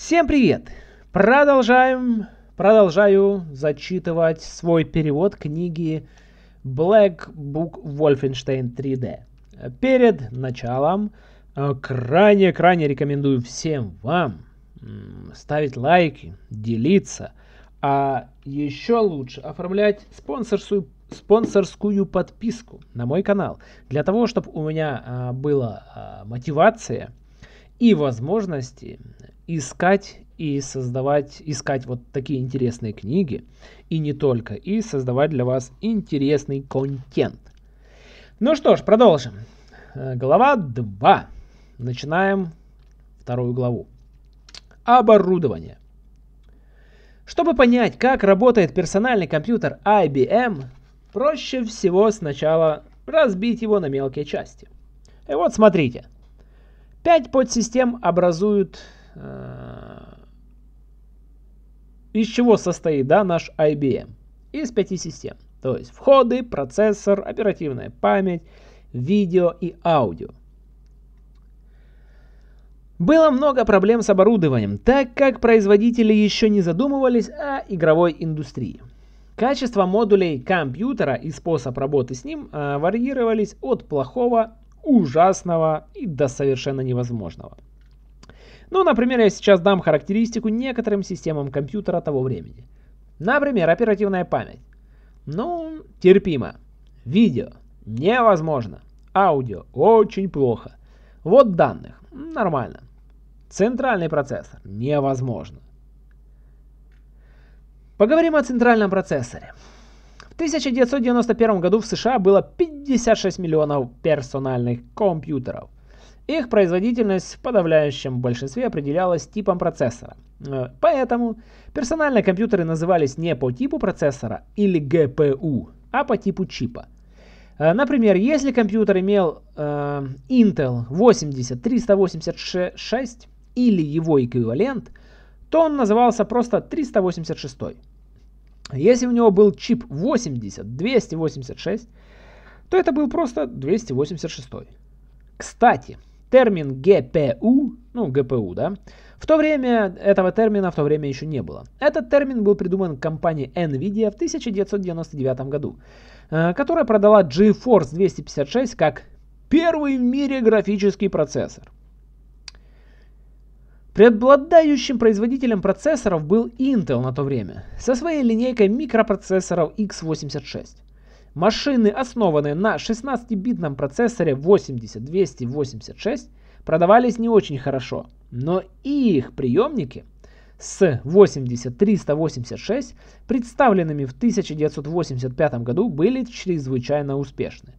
Всем привет! Продолжаем, продолжаю зачитывать свой перевод книги Black Book Wolfenstein 3D. Перед началом крайне-крайне э, рекомендую всем вам ставить лайки, делиться, а еще лучше оформлять спонсорскую, спонсорскую подписку на мой канал, для того, чтобы у меня а, была а, мотивация и возможности искать и создавать, искать вот такие интересные книги, и не только, и создавать для вас интересный контент. Ну что ж, продолжим. Э, глава 2. Начинаем вторую главу. Оборудование. Чтобы понять, как работает персональный компьютер IBM, проще всего сначала разбить его на мелкие части. И вот смотрите. Пять подсистем образуют... Э, из чего состоит да, наш IBM? Из пяти систем. То есть входы, процессор, оперативная память, видео и аудио. Было много проблем с оборудованием, так как производители еще не задумывались о игровой индустрии. Качество модулей компьютера и способ работы с ним э, варьировались от плохого, ужасного и до совершенно невозможного. Ну, например, я сейчас дам характеристику некоторым системам компьютера того времени. Например, оперативная память. Ну, терпимо. Видео. Невозможно. Аудио. Очень плохо. Вот данных. Нормально. Центральный процессор. Невозможно. Поговорим о центральном процессоре. В 1991 году в США было 56 миллионов персональных компьютеров. Их производительность в подавляющем большинстве определялась типом процессора. Э, поэтому персональные компьютеры назывались не по типу процессора или GPU, а по типу чипа. Э, например, если компьютер имел э, Intel 80386 или его эквивалент, то он назывался просто 386. Если у него был чип 80 286, то это был просто 286. Кстати, термин GPU, ну GPU, да, в то время этого термина в то время еще не было. Этот термин был придуман компанией Nvidia в 1999 году, э, которая продала GeForce 256 как первый в мире графический процессор. Преобладающим производителем процессоров был Intel на то время, со своей линейкой микропроцессоров x86. Машины, основанные на 16-битном процессоре 80286, продавались не очень хорошо, но их приемники с 80386, представленными в 1985 году, были чрезвычайно успешны.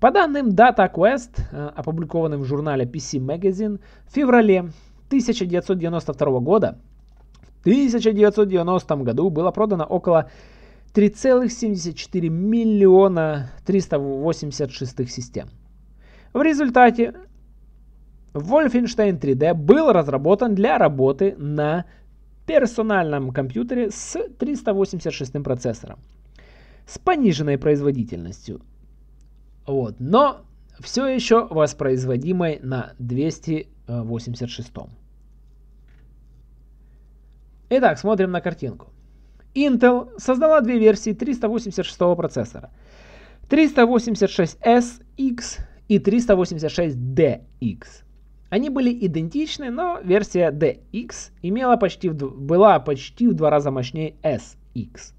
По данным DataQuest, э, опубликованным в журнале PC Magazine в феврале 1992 года, в 1990 году было продано около 3,74 миллиона 386 систем. В результате Wolfenstein 3D был разработан для работы на персональном компьютере с 386 процессором с пониженной производительностью. Вот. Но все еще воспроизводимой на 286. Итак, смотрим на картинку. Intel создала две версии 386 процессора. 386SX и 386DX. Они были идентичны, но версия DX имела почти была почти в два раза мощнее SX.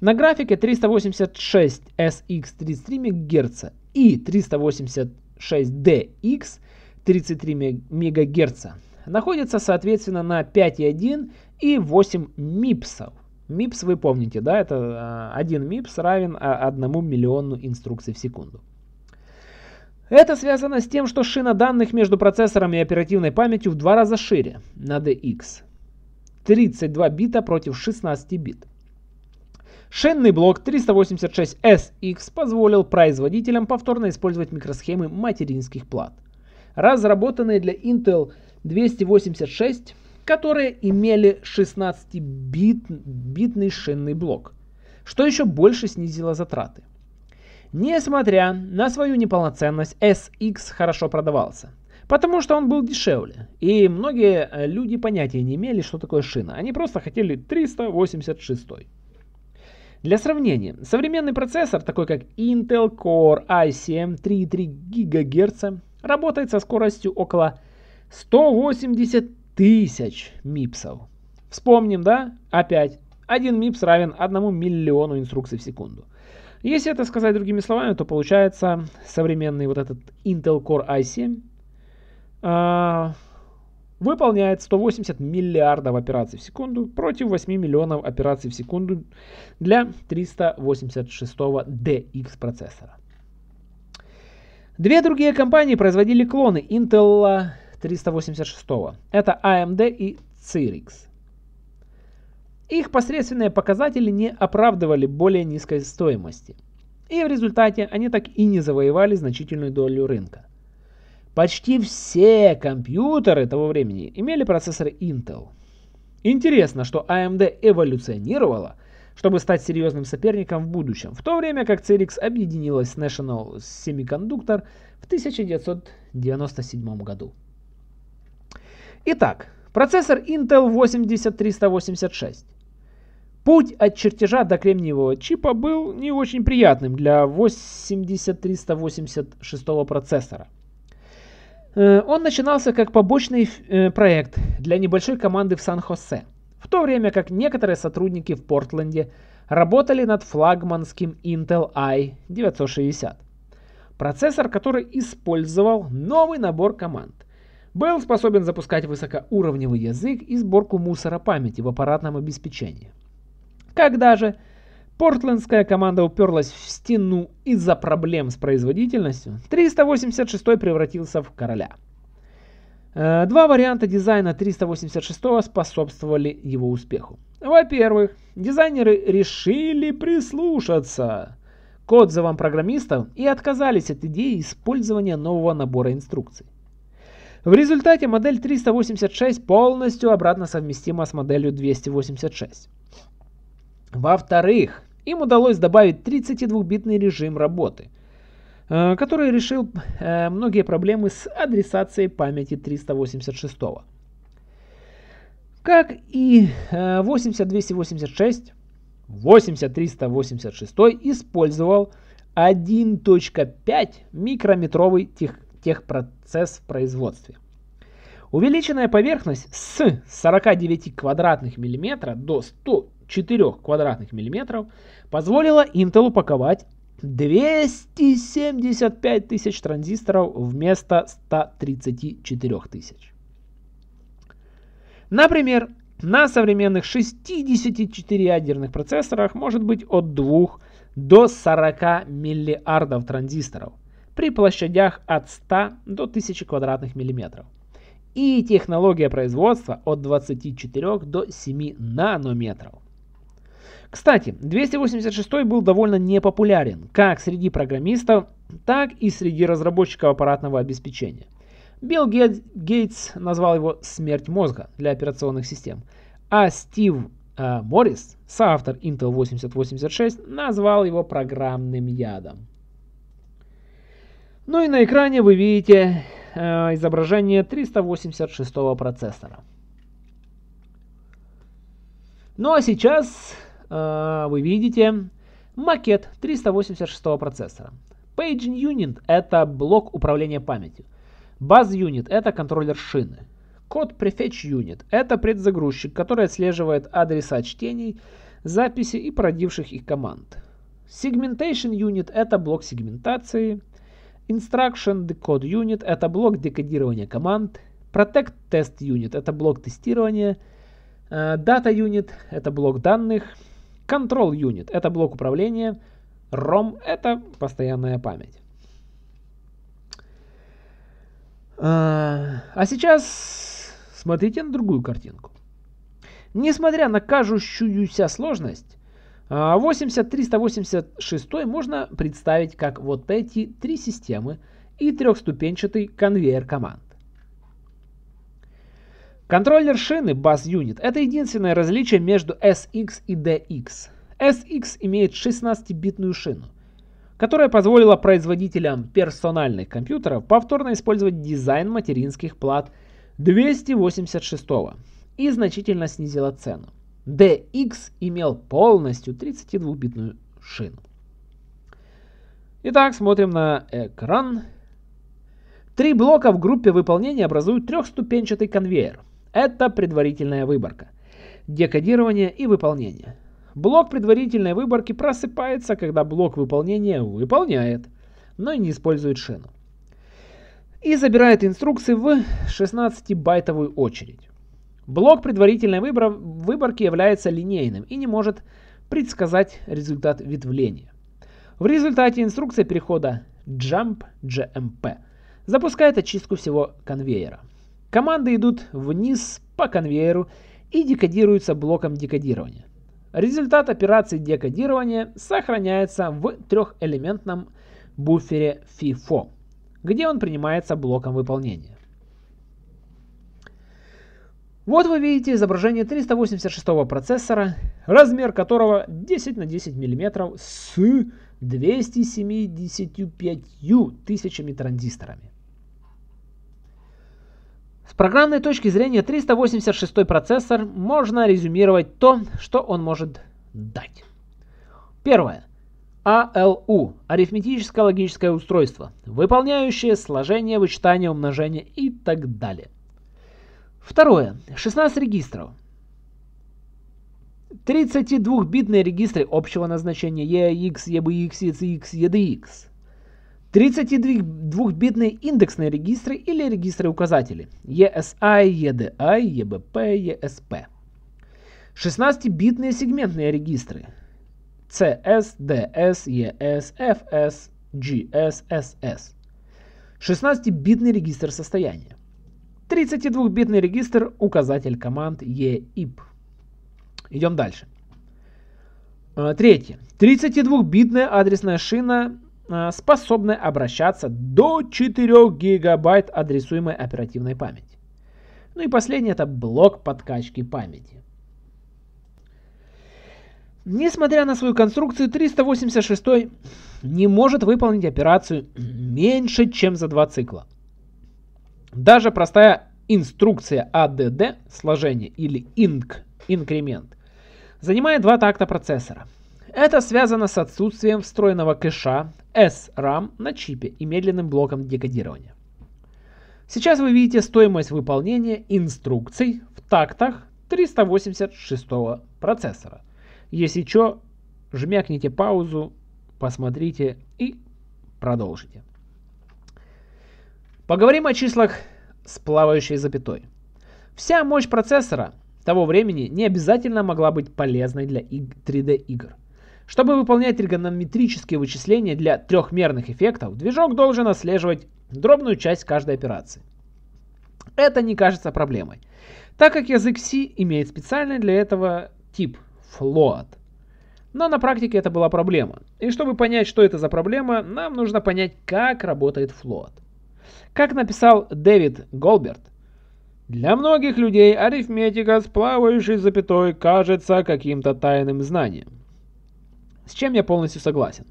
На графике 386 SX 33 МГц и 386 DX 33 МГц находятся соответственно на 5,1 и 8 мипсов. Мипс вы помните, да, это 1 а, мипс равен 1 а, миллиону инструкций в секунду. Это связано с тем, что шина данных между процессором и оперативной памятью в два раза шире на DX. 32 бита против 16 бит. Шинный блок 386SX позволил производителям повторно использовать микросхемы материнских плат. Разработанные для Intel 286, которые имели 16-битный шинный блок, что еще больше снизило затраты. Несмотря на свою неполноценность, SX хорошо продавался. Потому что он был дешевле. И многие э, люди понятия не имели, что такое шина. Они просто хотели 386. Для сравнения, современный процессор, такой как Intel Core i7 3,3 ГГц, работает со скоростью около 180 тысяч мипсов. Вспомним, да? Опять. Один мипс равен 1 миллиону инструкций в секунду. Если это сказать другими словами, то получается современный вот этот Intel Core i7 э, выполняет 180 миллиардов операций в секунду против 8 миллионов операций в секунду для 386 DX процессора. Две другие компании производили клоны Intel 386. Это AMD и Cyrix. Их посредственные показатели не оправдывали более низкой стоимости. И в результате они так и не завоевали значительную долю рынка. Почти все компьютеры того времени имели процессоры Intel. Интересно, что AMD эволюционировала, чтобы стать серьезным соперником в будущем, в то время как Cyrix объединилась с National Semiconductor в 1997 году. Итак, процессор Intel 80386. Путь от чертежа до кремниевого чипа был не очень приятным для 80386 процессора – Э, он начинался как побочный э, проект для небольшой команды в Сан-Хосе, в то время как некоторые сотрудники в Портленде работали над флагманским Intel i960. Процессор, который использовал новый набор команд. Был способен запускать высокоуровневый язык и сборку мусора памяти в аппаратном обеспечении. Когда же Портлендская команда уперлась в стену из-за проблем с производительностью. 386 превратился в короля. Э, два варианта дизайна 386 способствовали его успеху. Во-первых, дизайнеры решили прислушаться к отзывам программистов и отказались от идеи использования нового набора инструкций. В результате модель 386 полностью обратно совместима с моделью 286. Во-вторых, им удалось добавить 32-битный режим работы, э, который решил э, многие проблемы с адресацией памяти 386. Как и 80286, 80386 использовал 1.5 микрометровый тех, техпроцесс в производстве. Увеличенная поверхность с 49 квадратных миллиметра до 100 4 квадратных миллиметров позволила Intel упаковать 275 тысяч транзисторов вместо 134 тысяч. Например, на современных 64-ядерных процессорах может быть от 2 до 40 миллиардов транзисторов при площадях от 100 до 1000 квадратных миллиметров. И технология производства от 24 до 7 нанометров. Кстати, 286 был довольно непопулярен как среди программистов, так и среди разработчиков аппаратного обеспечения. Билл Гейтс назвал его «смерть мозга» для операционных систем, а Стив э, Моррис, соавтор Intel 8086, назвал его программным ядом. Ну и на экране вы видите э, изображение 386 процессора. Ну а сейчас Э, вы видите макет 386 процессора. Paging Unit это блок управления памятью. Buzz Unit это контроллер шины. Код Prefetch Unit это предзагрузчик, который отслеживает адреса чтений, записи и породивших их команд. Segmentation Unit это блок сегментации. Instruction Decode Unit это блок декодирования команд. Protect Test Unit это блок тестирования. Э, Data Unit это блок данных. Control Unit – это блок управления. ROM – это постоянная память. А, а сейчас смотрите на другую картинку. Несмотря на кажущуюся сложность, 80386 а, можно представить как вот эти три системы и трехступенчатый конвейер команд. Контроллер шины Bus Unit – это единственное различие между SX и DX. SX имеет 16-битную шину. которая позволила производителям персональных компьютеров повторно использовать дизайн материнских плат 286 и значительно снизила цену. DX имел полностью 32-битную шину. Итак, смотрим на экран. Три блока в группе выполнения образуют трехступенчатый конвейер. Это предварительная выборка, декодирование и выполнение. Блок предварительной выборки просыпается, когда блок выполнения выполняет, но не использует шину. И забирает инструкции в 16-байтовую очередь. Блок предварительной выбор выборки является линейным и не может предсказать результат ветвления. В результате инструкция перехода jump GMP запускает очистку всего конвейера. Команды идут вниз по конвейеру и декодируются блоком декодирования. Результат операции декодирования сохраняется в трехэлементном буфере FIFO, где он принимается блоком выполнения. Вот вы видите изображение 386 процессора, размер которого 10 на 10 мм с 275 тысячами транзисторами. С программной точки зрения 386 процессор можно резюмировать то, что он может дать. Первое. ALU – арифметическое логическое устройство, выполняющее сложение, вычитание, умножение и так далее. Второе. 16 регистров. 32-битные регистры общего назначения EAX, EBX, ECX, EDX. 32-битные индексные регистры или регистры-указатели ESI, EDI, EBP, ESP. 16-битные сегментные регистры CS, DS, ES, FS, GS, SS. 16-битный регистр состояния. 32-битный регистр указатель команд EIP. Идем дальше. А, третье. 32-битная адресная шина а, способны обращаться до 4 гигабайт адресуемой оперативной памяти. Ну и последнее это блок подкачки памяти. Несмотря на свою конструкцию, 386 не может выполнить операцию меньше, чем за два цикла. Даже простая инструкция ADD, сложение или INC, инкремент, занимает два такта процессора – это связано с отсутствием встроенного кэша SRAM на чипе и медленным блоком декодирования. Сейчас вы видите стоимость выполнения инструкций в тактах 386 процессора. Если что, жмякните паузу, посмотрите и продолжите. Поговорим о числах с плавающей запятой. Вся мощь процессора того времени не обязательно могла быть полезной для 3D игр. Чтобы выполнять тригонометрические вычисления для трехмерных эффектов, движок должен отслеживать дробную часть каждой операции. Это не кажется проблемой, так как язык C имеет специальный для этого тип float. Но на практике это была проблема. И чтобы понять, что это за проблема, нам нужно понять, как работает float. Как написал Дэвид Голберт, для многих людей арифметика с плавающей запятой кажется каким-то тайным знанием с чем я полностью согласен.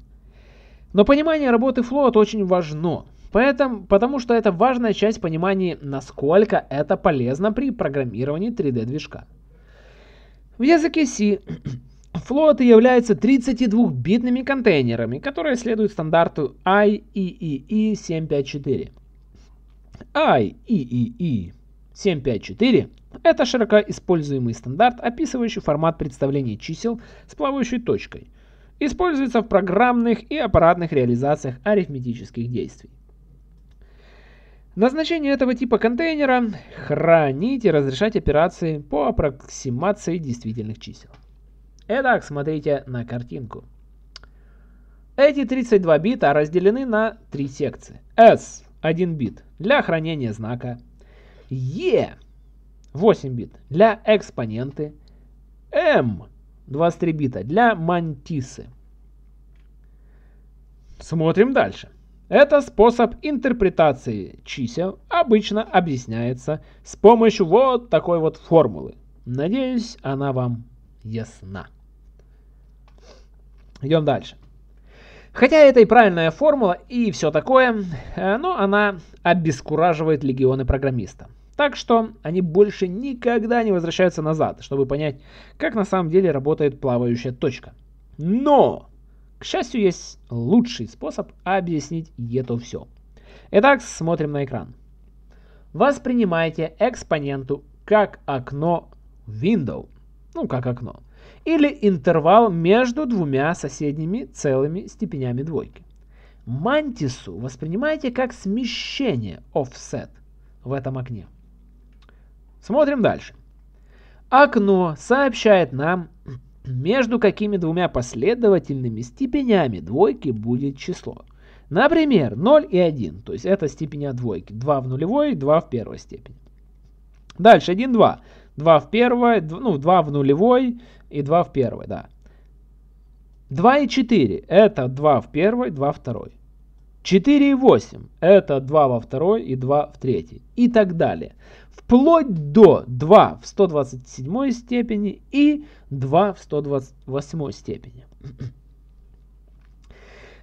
Но понимание работы Float очень важно, поэтому, потому что это важная часть понимания, насколько это полезно при программировании 3D-движка. В языке C флоты являются 32-битными контейнерами, которые следуют стандарту IEEE 754. IEEE 754 – это широко используемый стандарт, описывающий формат представления чисел с плавающей точкой – Используется в программных и аппаратных реализациях арифметических действий. Назначение этого типа контейнера – хранить и разрешать операции по аппроксимации действительных чисел. Итак, смотрите на картинку. Эти 32 бита разделены на три секции. S – 1 бит для хранения знака. E – 8 бит для экспоненты. M 23 бита для мантисы. Смотрим дальше. Это способ интерпретации чисел обычно объясняется с помощью вот такой вот формулы. Надеюсь, она вам ясна. Идем дальше. Хотя это и правильная формула и все такое, э, но она обескураживает легионы программиста. Так что они больше никогда не возвращаются назад, чтобы понять, как на самом деле работает плавающая точка. Но, к счастью, есть лучший способ объяснить это все. Итак, смотрим на экран. Воспринимайте экспоненту как окно window, ну как окно, или интервал между двумя соседними целыми степенями двойки. Мантису воспринимайте как смещение offset в этом окне. Смотрим дальше. Окно сообщает нам, между какими двумя последовательными степенями двойки будет число. Например, 0 и 1, то есть это степеня двойки. 2 в нулевой, 2 в первой степени. Дальше 1, 2. 2 в первой, ну 2 в нулевой и 2 в первой, да. 2 и 4 это 2 в первой, 2 в второй. 4 и 8 это 2 во второй и 2 в третьей. И так далее вплоть до 2 в 127 степени и 2 в 128 степени.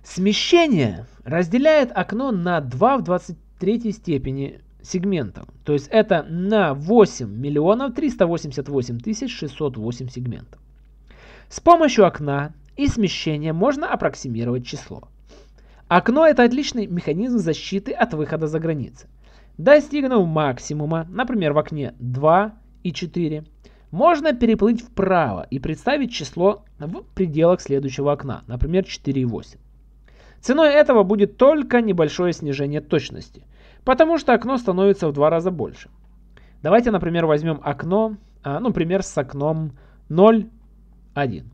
Смещение разделяет окно на 2 в 23 степени сегментов. То есть это на 8 миллионов 388 тысяч 608 сегментов. С помощью окна и смещения можно аппроксимировать число. Окно это отличный механизм защиты от выхода за границы. Достигнув максимума, например, в окне 2 и 4, можно переплыть вправо и представить число в пределах следующего окна, например, 4 и 8. Ценой этого будет только небольшое снижение точности, потому что окно становится в два раза больше. Давайте, например, возьмем окно, а, ну, пример с окном 0, 1,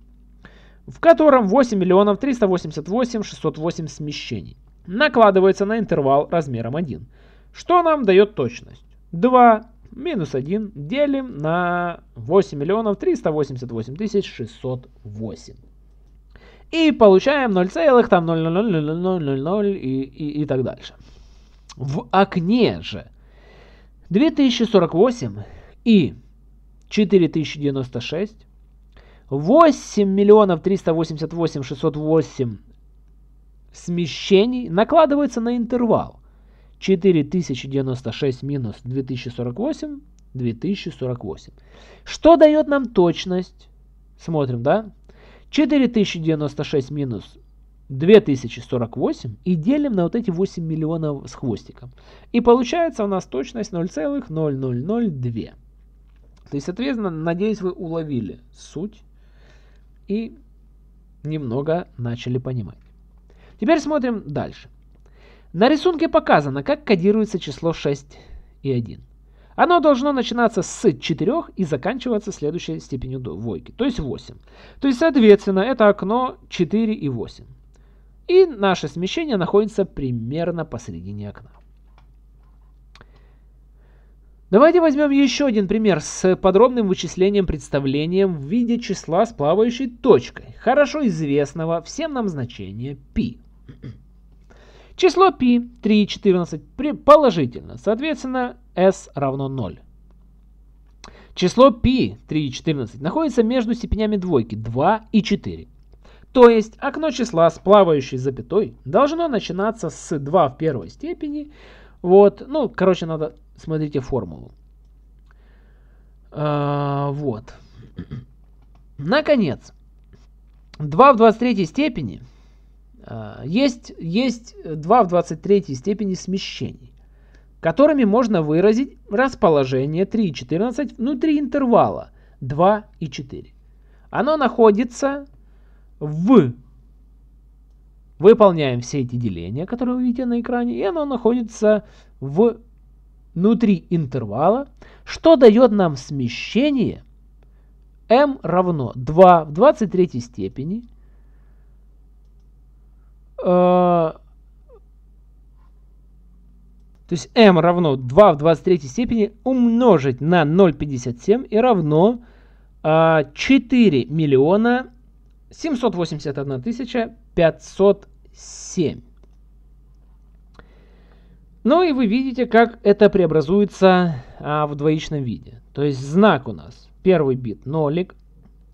в котором 8 миллионов 388 608 смещений накладывается на интервал размером 1 что нам дает точность? 2 минус 1 делим на 8 миллионов 388 тысяч 608. И получаем 0,00000 и, и, и так дальше. В окне же 2048 и 4096 8 миллионов 388 608 смещений накладывается на интервал 4096 минус 2048, 2048. Что дает нам точность? Смотрим, да? 4096 минус 2048 и делим на вот эти 8 миллионов с хвостиком. И получается у нас точность 0,0002. То есть, соответственно, надеюсь, вы уловили суть и немного начали понимать. Теперь смотрим дальше. На рисунке показано, как кодируется число 6 и 1. Оно должно начинаться с 4 и заканчиваться следующей степенью двойки, то есть 8. То есть, соответственно, это окно 4 и 8. И наше смещение находится примерно посередине окна. Давайте возьмем еще один пример с подробным вычислением представлением в виде числа с плавающей точкой, хорошо известного всем нам значения π. Число π 3,14 положительно, соответственно s равно 0. Число π 3,14 находится между степенями двойки 2 и 4. То есть окно числа с плавающей запятой должно начинаться с 2 в первой степени. Вот, ну, короче, надо, смотрите формулу. А, вот. Наконец, 2 в 23 степени а, есть, есть 2 в 23 степени смещений, которыми можно выразить расположение 3 и 14 внутри интервала 2 и 4. Оно находится в... Выполняем все эти деления, которые вы видите на экране, и оно находится в внутри интервала, что дает нам смещение m равно 2 в 23 степени Э, то есть m равно 2 в 23 степени умножить на 0,57 и равно 4 а, миллиона 781 тысяча 507. Ну и вы видите, как это преобразуется а, в двоичном виде. То есть знак у нас, первый бит нолик,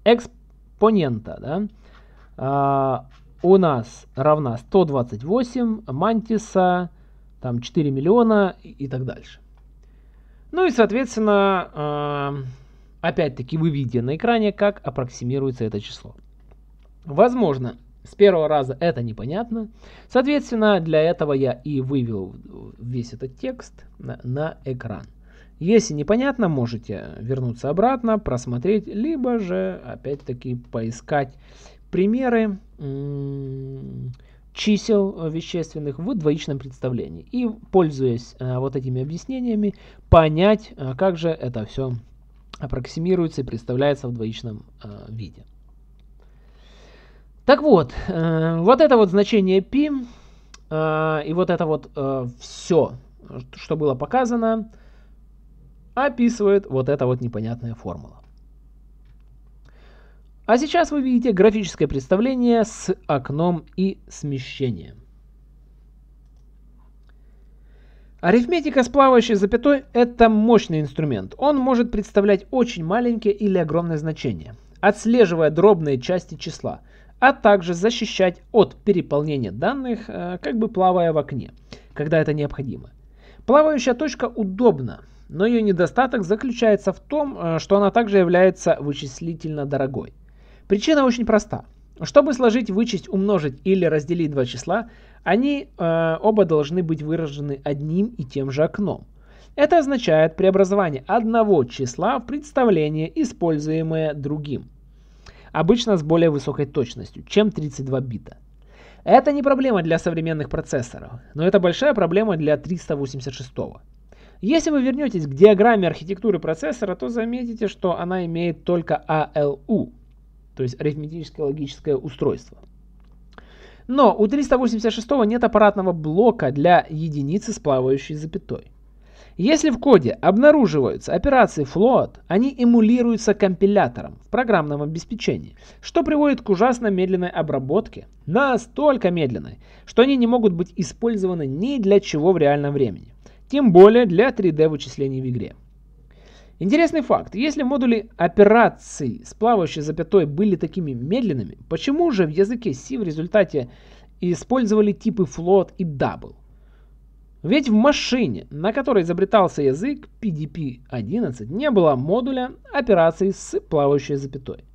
экспонента, да, а, у нас равна 128, мантиса там 4 миллиона и, и так дальше. Ну и, соответственно, э, опять-таки вы видите на экране, как аппроксимируется это число. Возможно, с первого раза это непонятно. Соответственно, для этого я и вывел весь этот текст на, на экран. Если непонятно, можете вернуться обратно, просмотреть, либо же опять-таки поискать примеры чисел вещественных в двоичном представлении. И, пользуясь э, вот этими объяснениями, понять, э, как же это все аппроксимируется и представляется в двоичном э, виде. Так вот, вот это вот значение π и вот это вот все, что было показано, описывает вот эта вот непонятная формула. А сейчас вы видите графическое представление с окном и смещением. Арифметика с плавающей запятой – это мощный инструмент. Он может представлять очень маленькие или огромные значения, отслеживая дробные части числа, а также защищать от переполнения данных, э, как бы плавая в окне, когда это необходимо. Плавающая точка удобна, но ее недостаток заключается в том, э, что она также является вычислительно дорогой. Причина очень проста. Чтобы сложить, вычесть, умножить или разделить два числа, они э, оба должны быть выражены одним и тем же окном. Это означает преобразование одного числа в представление, используемое другим. Обычно с более высокой точностью, чем 32 бита. Это не проблема для современных процессоров, но это большая проблема для 386. Если вы вернетесь к диаграмме архитектуры процессора, то заметите, что она имеет только ALU, то есть арифметическое логическое устройство. Но у 386 нет аппаратного блока для единицы с плавающей запятой. Если в коде обнаруживаются операции float, они эмулируются компилятором в программном обеспечении, что приводит к ужасно медленной обработке, настолько медленной, что они не могут быть использованы ни для чего в реальном времени тем более для 3D вычислений в игре. Интересный факт. Если модули операций с плавающей запятой были такими медленными, почему же в языке C в результате использовали типы float и double? Ведь в машине, на которой изобретался язык PDP-11, не было модуля операций с плавающей запятой.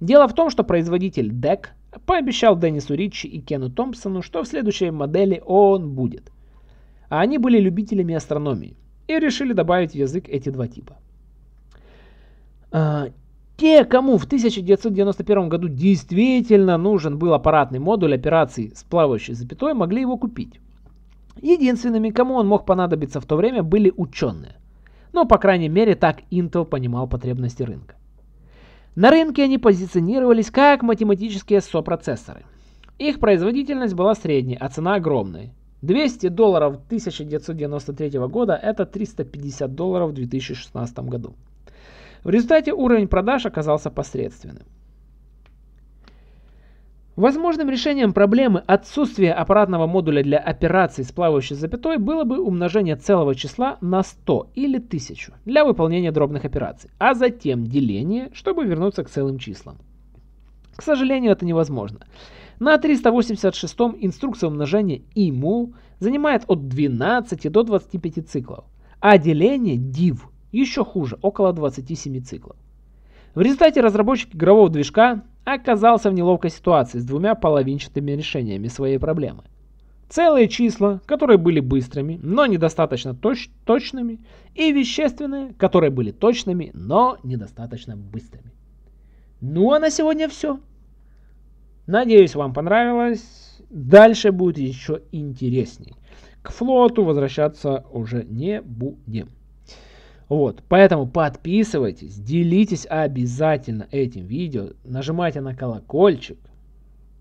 Дело в том, что производитель DEC пообещал Деннису Ричи и Кену Томпсону, что в следующей модели он будет – а они были любителями астрономии и решили добавить в язык эти два типа. А, те, кому в 1991 году действительно нужен был аппаратный модуль операций с плавающей запятой, могли его купить. Единственными, кому он мог понадобиться в то время, были ученые. Но, по крайней мере, так Intel понимал потребности рынка. На рынке они позиционировались как математические сопроцессоры. Их производительность была средней, а цена огромной. 200 долларов 1993 года – это 350 долларов в 2016 году. В результате уровень продаж оказался посредственным. Возможным решением проблемы отсутствия аппаратного модуля для операций с плавающей запятой было бы умножение целого числа на 100 или 1000 для выполнения дробных операций, а затем деление, чтобы вернуться к целым числам. К сожалению, это невозможно. На 386 инструкция умножения ИМУ занимает от 12 до 25 циклов, а деление div еще хуже, около 27 циклов. В результате разработчик игрового движка оказался в неловкой ситуации с двумя половинчатыми решениями своей проблемы. Целые числа, которые были быстрыми, но недостаточно точ точными, и вещественные, которые были точными, но недостаточно быстрыми. Ну а на сегодня все. Надеюсь, вам понравилось. Дальше будет еще интересней. К флоту возвращаться уже не будем. Вот, поэтому подписывайтесь, делитесь обязательно этим видео, нажимайте на колокольчик.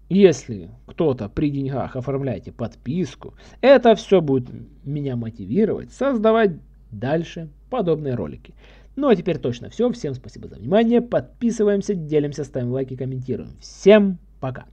Если кто-то при деньгах оформляйте подписку, это все будет меня мотивировать создавать дальше подобные ролики. Ну а теперь точно все. Всем спасибо за внимание. Подписываемся, делимся, ставим лайки, комментируем. Всем пока.